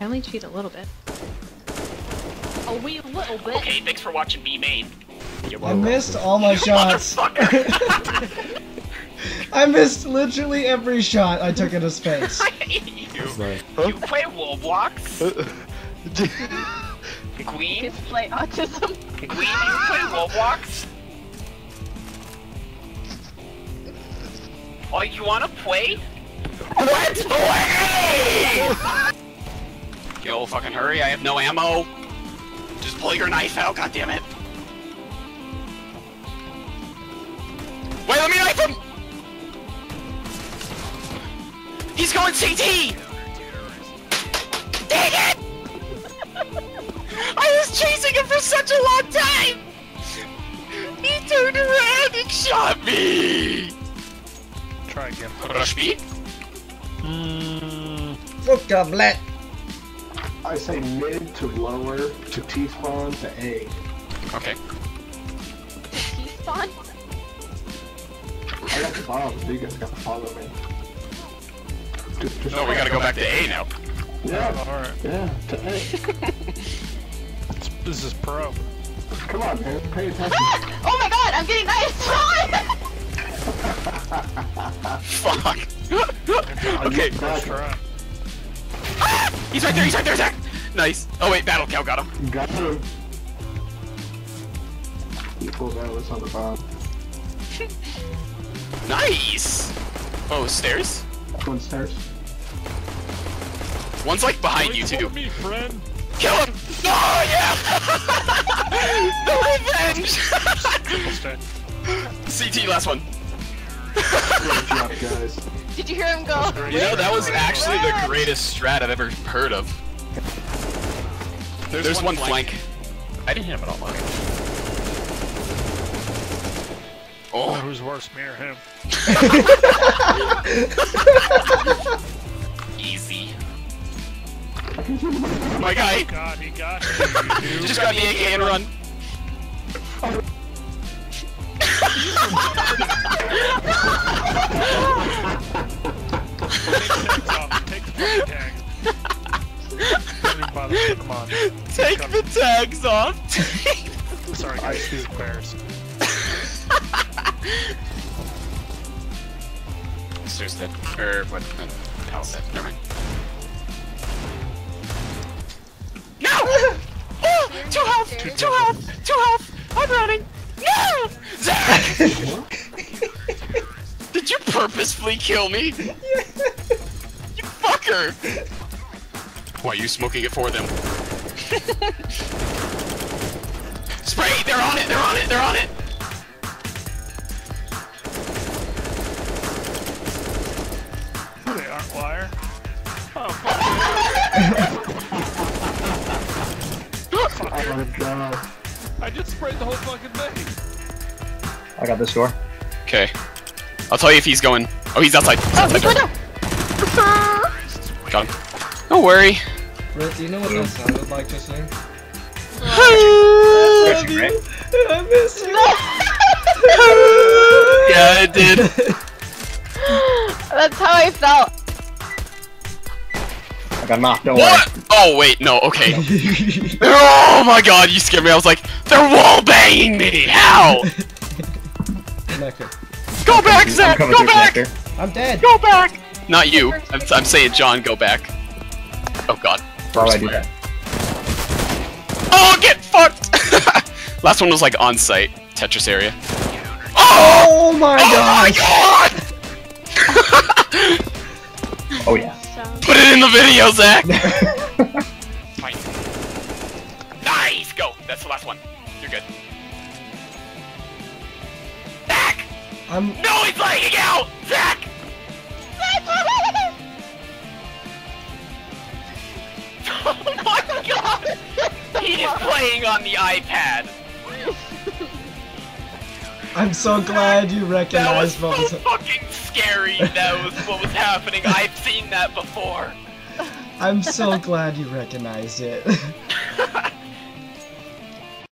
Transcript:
I only cheat a little bit. A wee little bit. Okay, thanks for watching me main. I missed all my shots. I missed literally every shot I took into space. I hate you. Sorry. You play Roblox? Queen? Kids play autism. Queen, you play Roblox? Oh, you wanna play? Let's play! Yo, fucking hurry, I have no ammo. Just pull your knife out, goddammit. Wait, let me knife him! He's going CT! Dang it! I was chasing him for such a long time! He turned around and shot me! Try again. Rush me? Fuck a blat. I say mid to lower to T spawn to A. Okay. T-spawn? I got the bomb, so you guys got to follow me. Just, just Oh, we gotta go back to A now. Yeah, Alright. yeah, to A. This is pro. Come on, man, pay attention. Oh my god, I'm getting nice! Fuck. okay. First try. He's right there, he's right there, Zach! Nice. Oh wait, Battle Cow got him. Got him. He pulled out what's on the bomb. Nice! Oh, stairs? One stairs. One's like behind you too. me, friend. Kill him! Oh yeah! the revenge! CT, last one. Great job, guys. Did you hear him go? You know, that was actually the greatest strat I've ever heard of. There's, one, flank. I didn't hit him at all, Monty. Oh, Oh, who's worse, me or him? easy. My guy! God, he got you, You just got the AK and run. Take on. Take the tags off. Sorry, guys. These are bears. Stairs dead. Or what? Uh, Palace dead. Never mind. No! Oh! Two health! Two health! Two health! I'm running! No! Zach! Did you purposefully kill me? You fucker! Why are you smoking it for them? Spray! They're on it! They're on it! They're on it! They aren't wire. Oh, fuck. Oh my god. I just sprayed the whole fucking thing. I got this door. Okay. I'll tell you if he's going. Oh, he's outside. Oh, he's outside. Got him. Don't worry. Rick, do you know what that sounded like just now? Stretching, right? I miss you. yeah, it did. That's how I felt. I got knocked, don't What? Oh wait, no. Okay. oh my god, you scared me. I was like, they're wall banging me. How? Go back. I'm Zach. Go back. connector. I'm dead. Go back. Not you. I'm, I'm saying, John, go back. Oh god. I do that? Oh, get fucked. Last one was like on site Tetris area. Oh! Oh my Oh my god! Oh yeah. Put it in the video, Zach. Nice. Go. That's the last one. You're good. Zach. I'm No, he's lagging out! Zach! Playing on the iPad! I'm so glad you That was recognized so what was fucking scary that was what was happening. I've seen that before. I'm so glad you recognized it.